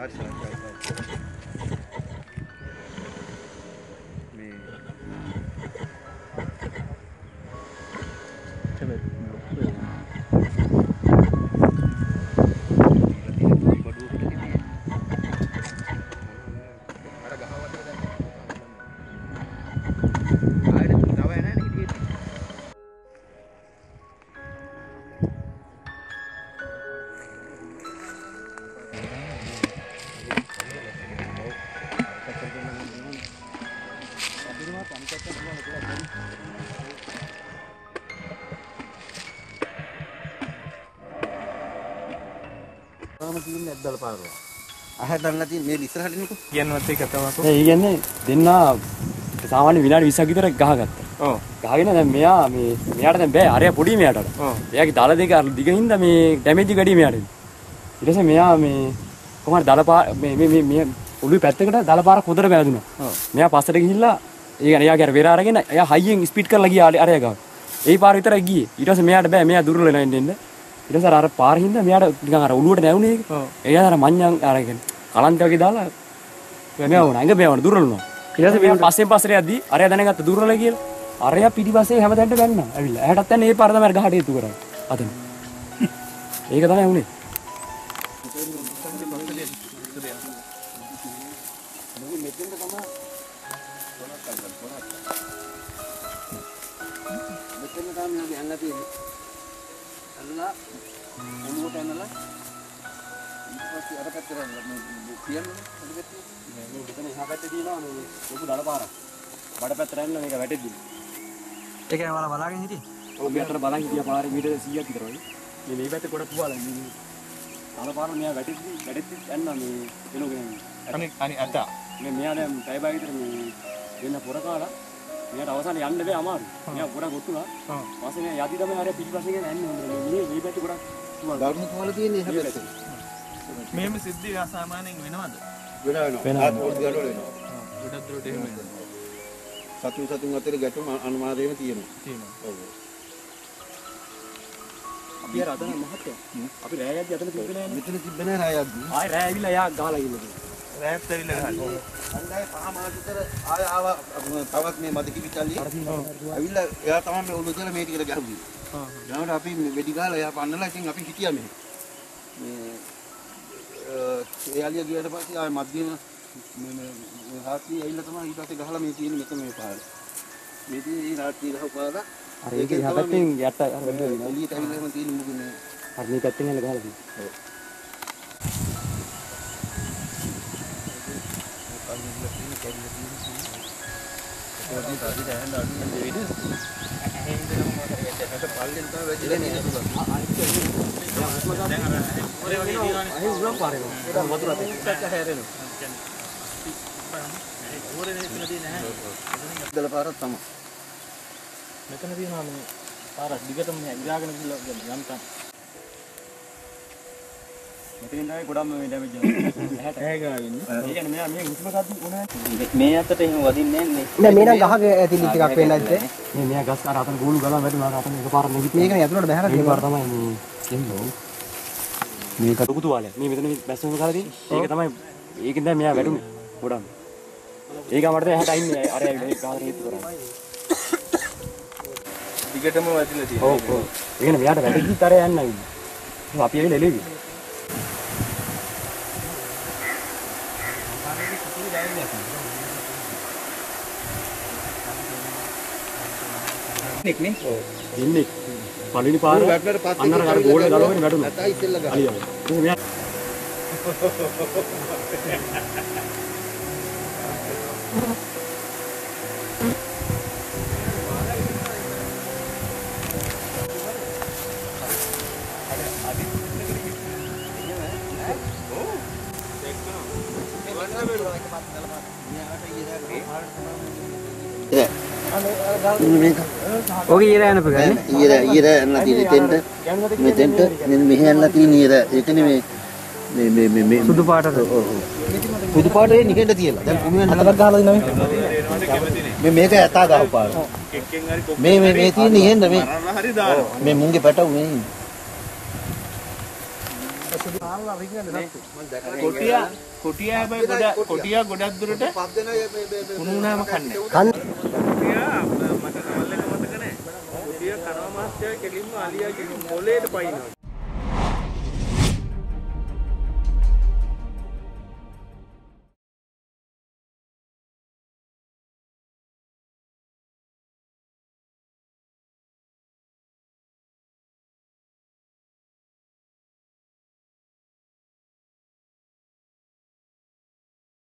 はいはいはいます තාම තියෙන්නේ ඇද්දල පාරව. අහට අල්ලලා තියෙන මේ ඉස්සරහට එනකො. කියන්නවත් ඒක තමකෝ. ඒ කියන්නේ දෙන්නා සාමාන්‍ය විනාඩි 20ක් විතර ගහගත්තා. ඔව්. ගහගෙන දැන් මෙයා මේ මෙයාට දැන් බෑ අරයා පොඩි මෙයාට. ඔව්. එයාගේ දල දෙක අර දිග හින්දා මේ ඩැමේජ් එක වැඩි මෙයාට. ඊට පස්සේ මෙයා මේ කොහමද දල පාර මේ මේ මේ මේ ඔළුවේ පැත්තකට දල පාරක් හොදට වැදුනා. ඔව්. මෙයා පස්සට ගිහිල්ලා ඒ කියන්නේ එයාගේ අර වෙර අරගෙන එයා හයියෙන් ස්පීඩ් කරලා ගියා අරයා ගාව. ඒ පාර විතරයි ගියේ. ඊට පස්සේ මෙයාට බෑ මෙයා දුර්වල වෙලා ඉන්න ඉන්න. ඊට පස්සේ අර පාර හින්දා මෙයාට නිකන් අර ඔළුවට නැවුනේ ඒක. ඔව්. එයා අර මඤ්ඤං අරගෙන කලන්ත වගේ දාලා වුණා. ඇඟ දුර්වල වුණා. ඊට පස්සේ පස්සට යද්දි අරයා දැනගත්ත දුර්වල කියලා. අරයා පිටිපස්සේ හැමතැනට බැන්නා. ඇවිල්ලා. එයාටත් දැන් ඒ පාර තමයි ගහට හේතු කරන්නේ. අතන. ඒක තමයි වුනේ. මෙතන තමයි අපි අල්ලලා තියෙන්නේ. අල්ලලා ඔළුවට ඇනලා ඊට පස්සේ අර පැත්තට ඇනලා මේ කියන්නේ අර පැත්තේ මේ මෙතන එහා පැත්තේ තියෙනවා මේ ලොකු දල පාරක්. බඩ පැත්තට යන්න මේක වැටෙද්දි. ඒක මම බලාගෙන හිටියේ. ඔව් මෙතන බලන් හිටියා පාරේ මීටර 100ක් විතර වගේ. මේ මේ පැත්තේ ගොඩක් පුවාලා මේ දල පාර මෙයා වැටෙද්දි වැටෙද්දි යන්න මේ එනෝගෙන. අනිත් අනිත් අත. මේ මෙයා දැන් පැය භාග විතර මේ වෙන පොර කාලා මෙයාට අවසානයේ යන්න බෑ අමාරු. මෙයා ගොඩක් ගොට්ටුනා. ඔව්. වාසේ මෙයා යදි තමයි අර පිටිපස්සේ ගෙන යන්නේ හොඳට. මේ මේ පැත්තේ ගොඩක්. ධර්ම තුවාල තියෙන්නේ එහා පැත්තේ. මෙහෙම සිද්ධි අසාමාන්‍යයෙන් වෙනවද? වෙන වෙනවා. වෙනවා. ආත් පොඩි ගඩොල වෙනවා. ගොඩක් දුරට එහෙම වෙනවා. සතුන් සතුන් අතර ගැටුම අනුමානයෙම තියෙනවා. තියෙනවා. ඔව්. අපි අර අතන මහත්තයා. අපි රෑ යද්දි අතන තිබ්බේ නෑනේ. මෙතන තිබ්බ නෑ රාය යද්දි. ආයෙ රෑ ඇවිල්ලා එයා ගහලා ඉන්නේ. රෑත් ඇවිල්ලා ගහනවා. අන්දාය පහ මාස විතර ආය ආවා තවත් මේ මද කිවිචල්ලි. ඇවිල්ලා එයා තමයි මේ ඔළුව දාලා මේ ටිකට ගැහුවේ. ආ. ඊළඟට අපි වෙඩි ගහලා එයා පන්නලා ඉතින් අපි හිටියා මෙහෙ. මේ ඒ අලිය ගියට පස්සේ ආය මධ්‍යම මේ රාත්‍රී ඇවිල්ලා තමයි ඊට පස්සේ ගහලා මේ තියෙන මෙතන මේ පාර. මේ තියෙන මේ රාත්‍රී ගහපු පාර. අර ඒක එහා පැත්තෙන් යට අර. එළියට ඇවිල්ලා එහෙම තියෙන මුගු මේ අර මේ පැත්තෙන් යන ගහලා තියෙනවා. දල පාරක් තමයි. මෙතන තියෙනවා මේ පාරක් දිගටම ඉඳාගෙන ගිහලා යන්තම්. මෙතනින් තමයි ගොඩක්ම මේ ඩැමේජ්. ඇහැට ඇහැ ගාවින්නේ. ඒ කියන්නේ මෙයා මේ හුස්ම ගන්න උනා. මේ අතට එහෙම වදින්නේ නැහැ නෑ මේ නම් ගහක ඇතිලි ටිකක් වෙන්න ඇත්තේ. මේ මෙයා ගස් අර අතන ගෝලු ගලන් වැටුණා. අර අතන එකපාරක් නැගිට. මේකනේ ඇතුළට බහැලා මේ පාර තියෙනවා. තමයි මේ එන්නේ. මේක ලොකු තුවාලයක්. මේ මෙතන බැස්සම කරලා තියෙන්නේ. ඒක තමයි ඒකෙන් දැන් මෙයා වැටුනේ. ගොඩක්. ඒක මට දැන් ඇහැට අයින්නේ අර ඒක කාදර හේතු කරන්නේ. දිගටම වදිලා තියෙනවා. ඔව් ඔව්. ඒ කියන්නේ මෙයාට වැටෙද්දිත් අර යන්න අයින්නේ. අපි ඇවිල්ලා එළෙවි. නෙක් නේ. ඉන්නේ. පළවෙනි පාර වැටුණාට පස්සේ අන්නර අර ගෝල ගලවගෙන වැටුණා. නැතයි ඉස්සෙල්ලා ගහලා. අලියව. ඉතින් මෙයා මේක ඔක ඊර යන පගන්නේ. ඊර ඊර යන්න තියෙන දෙන්න මෙතෙන්ට මෙන්න මෙහෙ යන්න තියෙන ඊර ඒකනේ මේ මේ මේ මේ මේ සුදු පාටට. ඔව් පුදු පාටේ නිකෙන්න තියලා. දැන් කුණු වෙන හතරක් ගහලා දිනවෙ. මේ මේක ඇතා ගාව පාර. මේ මේ මේ තියෙන ඉහෙන්න මේ. මේ මුංගේ පැටව මේ. කොටිය කොටිය හැබැයි ගොඩ කොටිය ගොඩක් දුරට කුණු වුණාම කන්නේ කන් මට කවල් එක මතක නැහැ කොටිය කනවා මාස්ටර් කෙලින්ම අලියාගේ මොලේට පයින්නවා.